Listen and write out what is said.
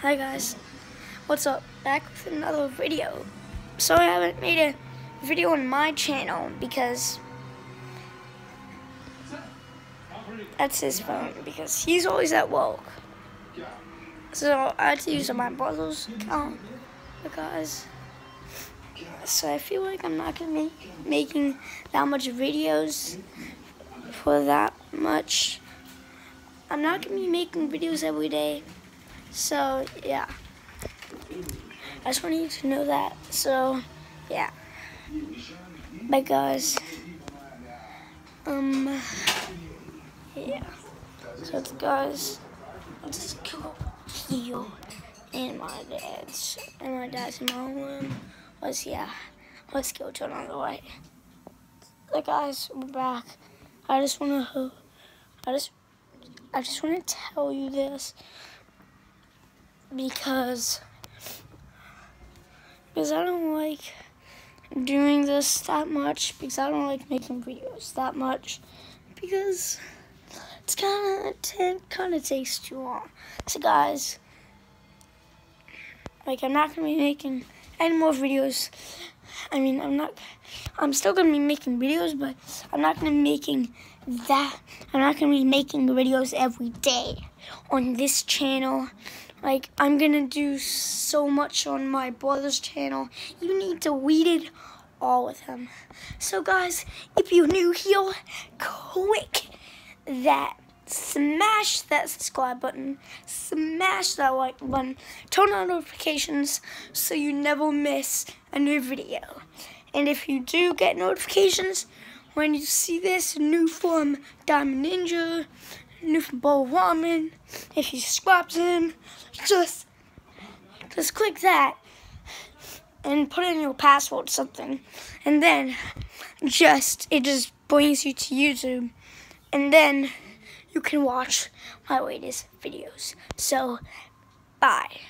Hi guys, what's up? Back with another video. Sorry I haven't made a video on my channel because that's his phone because he's always at work. So I had to use my brother's account because so I feel like I'm not gonna be making that much videos for that much. I'm not gonna be making videos every day. So yeah. I just want you to know that. So yeah. Bye guys. Um yeah. So guys let's go here in my dad's and my dad's in my room. Let's yeah. Let's go turn on the light. So guys, we're back. I just wanna I just I just wanna tell you this because because I don't like doing this that much because I don't like making videos that much because it's kind of it kind of takes too long. So guys, like I'm not gonna be making any more videos. I mean, I'm not. I'm still gonna be making videos, but I'm not gonna be making that. I'm not gonna be making videos every day on this channel. Like, I'm gonna do so much on my brother's channel. You need to weed it all with him. So, guys, if you're new here, click that smash that subscribe button, smash that like button, turn on notifications so you never miss a new video. And if you do get notifications when you see this new from Diamond Ninja, new from Bowl Ramen, if you subscribe to him, just just click that and put in your password something. And then just it just brings you to YouTube. And then you can watch my latest videos. So bye.